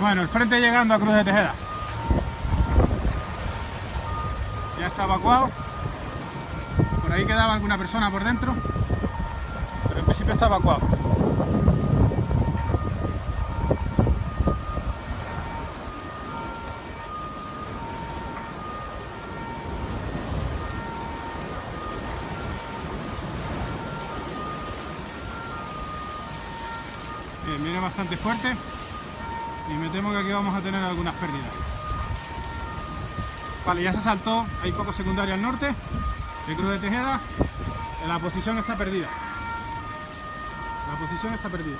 Bueno, el frente llegando a Cruz de Tejeda. Ya está evacuado. Por ahí quedaba alguna persona por dentro, pero en principio está evacuado. Bien, viene bastante fuerte y me temo que aquí vamos a tener algunas pérdidas. Vale, ya se saltó, hay foco secundario al norte, de Cruz de Tejeda, la posición está perdida. La posición está perdida.